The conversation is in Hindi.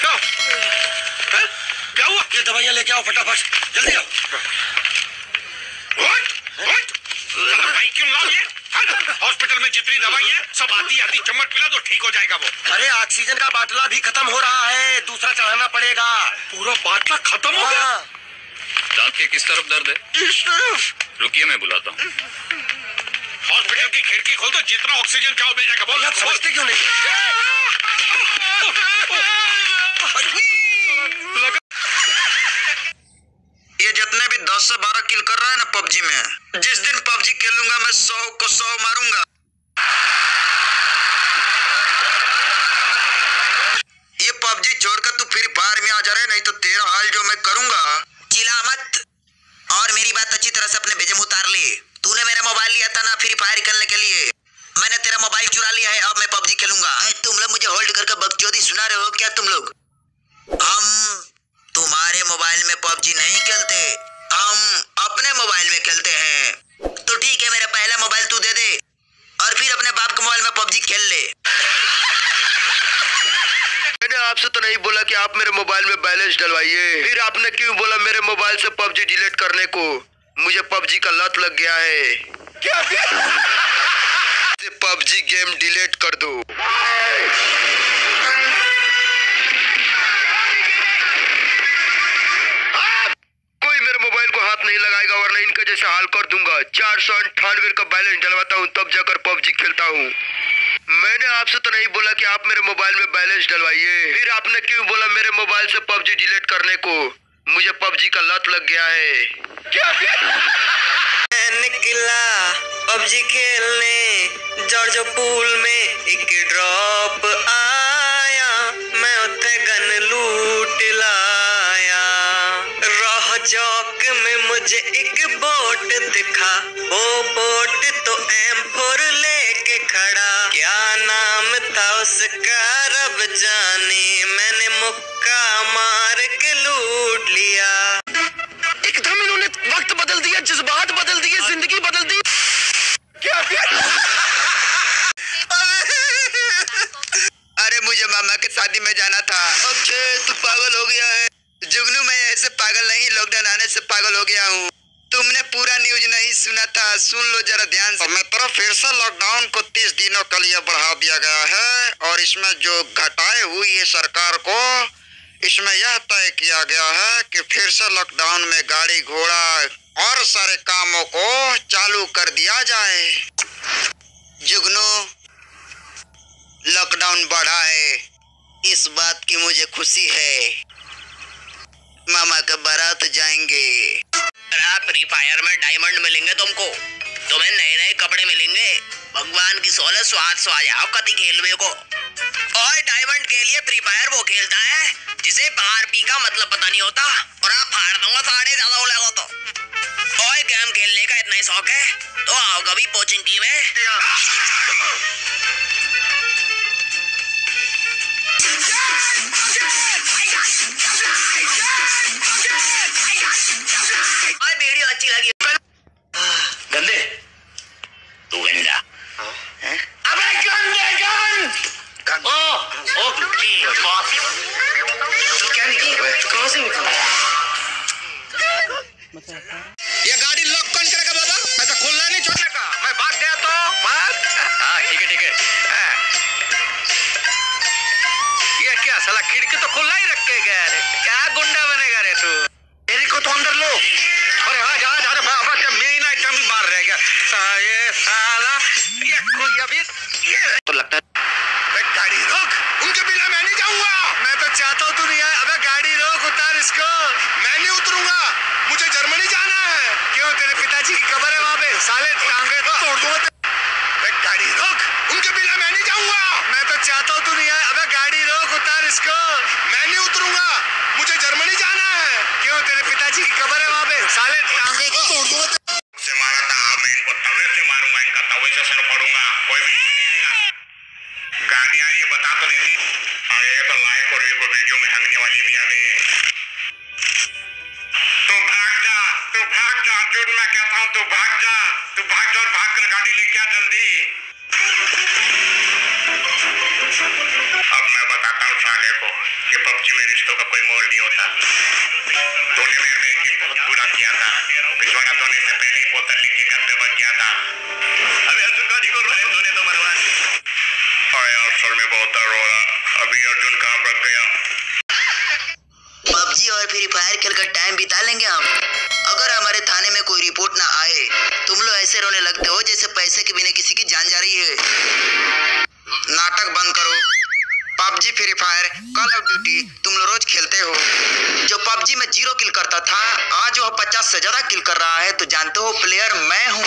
क्या हैं? हुआ ये दवाइयाँ लेके आओ फटाफट जल्दी। हॉस्पिटल में जितनी दवाई है सब आती आती चम्मच पिला दो ठीक हो जाएगा वो अरे ऑक्सीजन का बाटला भी खत्म हो रहा है दूसरा चढ़ाना पड़ेगा पूरा बाटला खत्म हो गया हाँ, दांत के किस तरफ़ दर्द है इस तरफ़ रुकिए मैं बुलाता हूँ हॉस्पिटल की खिड़की खोल दो जितना ऑक्सीजन चाहो मिल जाएगा बोल। समझते क्यों नहीं? ये जितने भी दस से बारह किल कर रहा है ना पबजी में जिस दिन पबजी खेलूँगा मैं सौ को सौ मारूँगा। ये पबजी छोड़कर तू फ्री फायर में आ जा रहे नहीं तो तेरा हाल जो मैं करूँगा। चिल्ला मत। और मेरी बात अच्छी तरह से अपने भेजे उतार ले। तूने मेरा मोबाइल लिया था ना फ्री फायर खेलने के लिए। मैंने तेरा मोबाइल चुरा लिया है अब मैं पबजी खेलूँगा। तुम लोग मुझे होल्ड करके बकचोदी सुना रहे हो क्या तुम लोग? हम तुम्हारे मोबाइल में पबजी नहीं खेलते। हम अपने मोबाइल में खेलते हैं। तो ठीक है मेरा पहला मोबाइल तू दे दे और फिर अपने बाप के मोबाइल में पबजी खेल ले। मैंने आपसे तो नहीं बोला कि आप मेरे मोबाइल में बैलेंस डलवाइए। फिर आपने क्यों बोला मेरे मोबाइल से पबजी डिलीट करने को? मुझे पबजी का लत लग गया है। क्या पबजी गेम डिलीट कर दो। कोई मेरे मोबाइल को हाथ नहीं लगाएगा वरना इनका जैसे हाल कर दूँगा। चार सौ अंठानवे का बैलेंस डलवाता हूँ तब जाकर पबजी खेलता हूँ। मैंने आपसे तो नहीं बोला कि आप मेरे मोबाइल में बैलेंस डलवाइए। फिर आपने क्यों बोला मेरे मोबाइल से पबजी डिलीट करने को? मुझे पबजी का लत लग गया है। क्या? निकला पबजी खेलने, जॉर्ज पूल में एक ड्रॉप आया। मैं उथे गन लूट लाया। राह चौक में मुझे एक बोट दिखा। वो बोट तो एम फोर लेके खड़ा। क्या नाम था उसका? रब जाने। मैंने मुक्का मार लूट लिया। एकदम इन्होंने वक्त बदल दिया जज्बात बदल दिए ज़िंदगी बदल दी। क्या अरे मुझे मामा के शादी में जाना था। ओके तू पागल हो गया है। जुगनू मैं ऐसे पागल नहीं लॉकडाउन आने से पागल हो गया हूँ। तुमने पूरा न्यूज़ नहीं सुना था सुन लो जरा ध्यान से। मैं तरफ़ फिर से लॉकडाउन को तीस दिनों के लिए बढ़ा दिया गया है और इसमें जो घटाए हुई है सरकार को इसमें यह तय किया गया है कि फिर से लॉकडाउन में गाड़ी घोड़ा और सारे कामों को चालू कर दिया जाए। जुगनू लॉकडाउन बढ़ा है इस बात की मुझे खुशी है। मामा का बारात जाएँगे। फ्री फायर में डायमंड मिलेंगे तुमको, तुम्हें नए नए कपड़े मिलेंगे। भगवान की सोलह स्वाद सो आ जाओ कति खेलवे को। और डायमंड के लिए फ्री फायर वो खेलता जिसे बाहर पी का मतलब पता नहीं होता, और आप फाड़ दूँगा साढ़े ज़्यादा हो तो। और गेम खेलने का इतना ही शौक है तो आओ कभी कोचिंग की में से निकल ये गाड़ी लॉक कौन करेगा बाबा ऐसा खुलना नहीं छोड़ने का? मैं भाग गया तो भाग? हाँ ठीक है ठीक है। हाँ। ये क्या साला, खिड़की तो खुला ही रख के गया रे। क्या गुंडा बनेगा रे तू? मेरे को तो अंदर लो। अरे हाँ जा जा रे बाबा क्या मेन आइटम ही मार रह गया। सा- ये साला, ये कोई अभी ये तो लगता है अबे गाड़ी रोक उनके बिना मैं नहीं जाऊँगा मैं तो चाहता हूँ तू नहीं आए अबे गाड़ी रोक उतार इसको मैं नहीं उतरूँगा मुझे जर्मनी जाना है क्यों तेरे पिताजी की कब्र है वहाँ पे? साले, टांगे तोड़ दूँगा गाड़ी रोक। उनके बिना मैं नहीं जाऊँगा। मैं तो चाहता हूँ तू नहीं आए। अबे, गाड़ी रोक, उतार इसको। मैं नहीं उतरूँगा। मुझे जर्मनी जाना है। क्यों? तेरे पिताजी की कब्र है वहाँ पे? साले, टांगे तोड़ दूँगा ते- से मारा था, मैं इनको तवे से मारूँगा, इनका तवे से सर फोड़ूँगा। कोई भी गाड़ी आ रही है, बता तो देती। अरे तो लाइक और वीडियो में हंगने वाली भी आ गई। आ जल्दी? अब मैं बताता हूँ साले को कि पबजी में रिश्तों का कोई मोल नहीं होता। तूने मेरे में एक बहुत बुरा किया था। पिछवाड़ा धोने से पहले ही बोतल लेके घर पे बच गया था। अबे अर्जुन का जी को रोने धोने तो मरवा अरे यार सर में बहुत हो रहा। अभी अर्जुन कहाँ भाग गया। पबजी और फ्री फायर खेलकर टाइम बिता लेंगे हम। कॉल ऑफ़ ड्यूटी तुम लोग रोज खेलते हो। जो पबजी में ज़ीरो किल करता था, आज वह पचास से ज़्यादा किल कर रहा है तो जानते हो प्लेयर मैं हूँ।